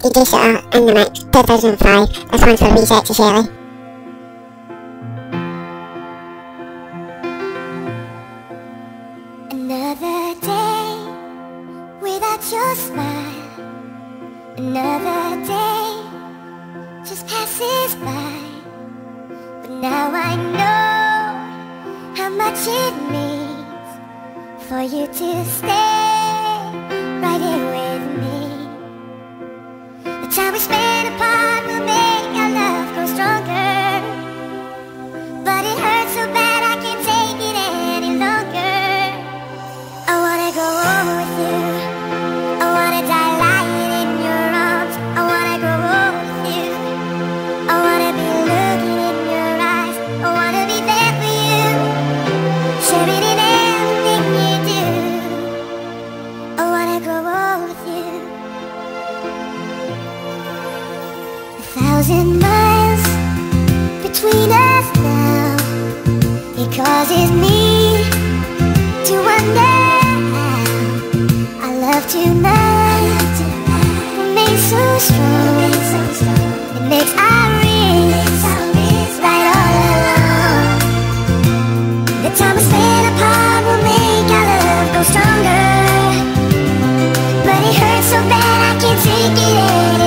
Soutar in the mix, 2005. This one's for to Shelley. Another day without your smile. Another day just passes by. But now I know how much it means for you to stay right here with me. We spend apart will make our love grow stronger. But it hurts so bad I can't take it any longer. I wanna go home with you. I wanna die lying in your arms. I wanna go home with you. I wanna be looking in your eyes. I wanna be there for you. In everything you do. I wanna go home thousand miles between us now. It causes me to wonder how Our love tonight remains so strong. It makes our right all along. The time we spend apart will make our love stronger. But it hurts so bad I can't take it anymore.